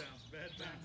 bounce, bad bounce.